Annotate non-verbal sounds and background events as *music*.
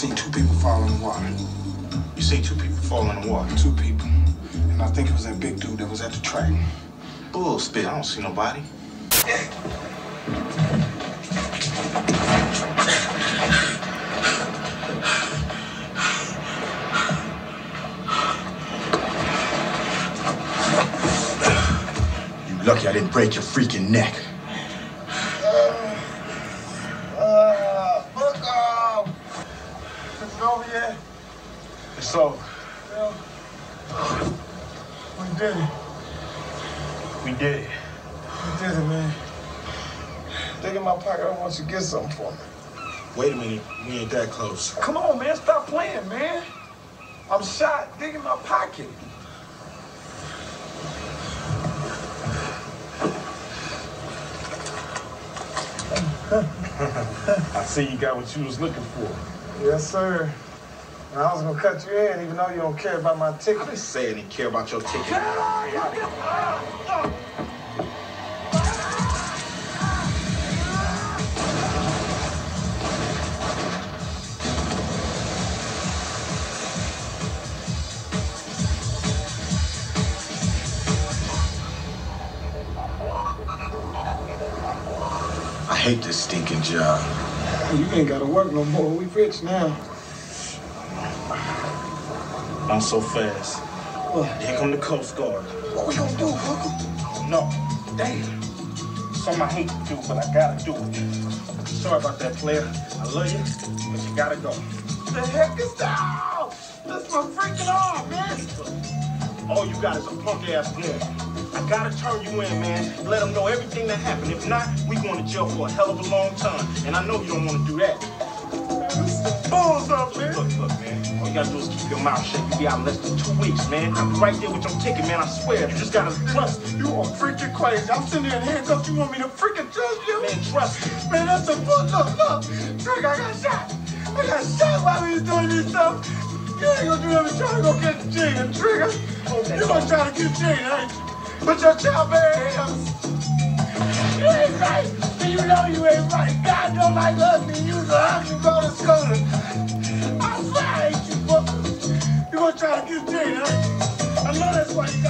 seen two people fall in the water. You see two people fall in the water. Two people. And I think it was that big dude that was at the track. Bull spit. I don't see nobody. You lucky I didn't break your freaking neck. Over yet? It's over. Yeah. We did it. We did it. We did it, man. Dig in my pocket. I want you to get something for me. Wait a minute. We ain't that close. Come on, man. Stop playing, man. I'm shot. Dig in my pocket. *laughs* I see you got what you was looking for. Yes, sir. And I was gonna cut you in, even though you don't care about my I ticket. didn't say I didn't care about your ticket. I hate this stinking job. You ain't gotta work no more. We rich now. Not so fast. What? Here come the Coast Guard. What we gonna do, Uncle? Oh, no. Damn. Something I hate to do, but I gotta do it. Sorry about that, player. I love you, but you gotta go. The heck is that? That's my freaking arm, man. All you got is a punk ass gun. I gotta turn you in, man. Let them know everything that happened. If not, we going to jail for a hell of a long time. And I know you don't want to do that. Balls up, man. Look, look, man. All you gotta do is keep your mouth shut. You be out in less than two weeks, man. I'll be right there with your ticket, man. I swear. You just gotta trust. You are freaking crazy. I'm sitting there in handcuffs. You want me to freaking trust you? Man, trust me. Man, that's a bull. Look, look. Trick, I got shot. I got shot while we was doing this stuff. You ain't gonna do nothing trying to go get the Gene, Trigger. You gonna try to get Gene, ain't you? But your childbearing hands. You ain't right. And you know you ain't right. God don't like us, ugly. You the ugly to school. I swear I hate you, boy. You gonna try to get ain't you? I know that's why you got